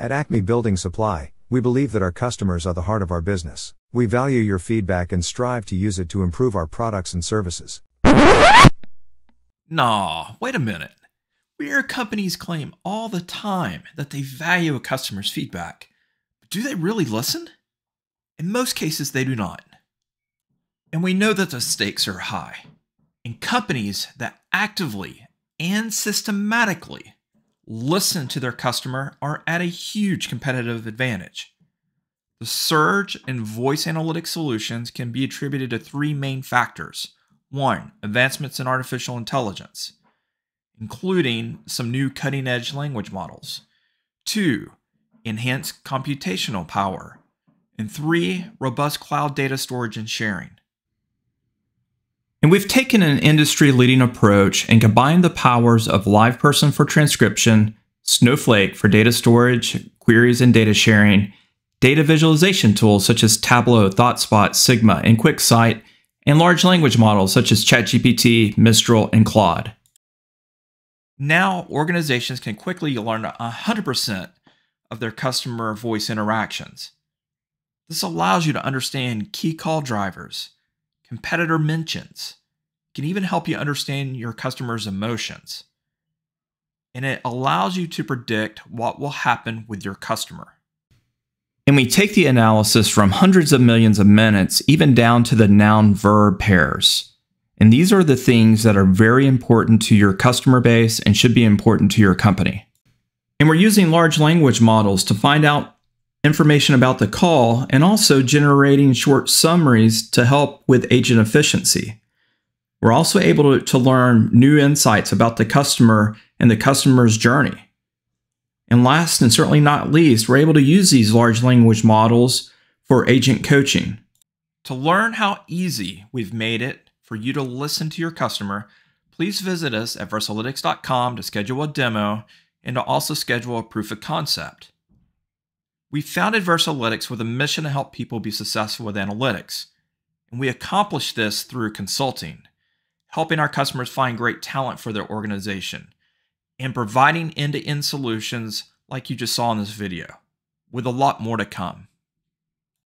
At Acme Building Supply, we believe that our customers are the heart of our business. We value your feedback and strive to use it to improve our products and services. Nah, wait a minute. We hear companies claim all the time that they value a customer's feedback. But do they really listen? In most cases, they do not. And we know that the stakes are high. And companies that actively and systematically listen to their customer are at a huge competitive advantage. The surge in voice analytics solutions can be attributed to three main factors. One, advancements in artificial intelligence, including some new cutting edge language models. Two, enhanced computational power. And three, robust cloud data storage and sharing. And we've taken an industry leading approach and combined the powers of LivePerson for transcription, Snowflake for data storage, queries, and data sharing, data visualization tools such as Tableau, ThoughtSpot, Sigma, and QuickSight, and large language models such as ChatGPT, Mistral, and Claude. Now, organizations can quickly learn 100% of their customer voice interactions. This allows you to understand key call drivers, competitor mentions, can even help you understand your customer's emotions. And it allows you to predict what will happen with your customer. And we take the analysis from hundreds of millions of minutes, even down to the noun verb pairs. And these are the things that are very important to your customer base and should be important to your company. And we're using large language models to find out information about the call and also generating short summaries to help with agent efficiency. We're also able to, to learn new insights about the customer and the customer's journey. And last and certainly not least, we're able to use these large language models for agent coaching. To learn how easy we've made it for you to listen to your customer, please visit us at versalytix.com to schedule a demo and to also schedule a proof of concept. We founded Versalytix with a mission to help people be successful with analytics, and we accomplish this through consulting, helping our customers find great talent for their organization, and providing end to end solutions like you just saw in this video, with a lot more to come.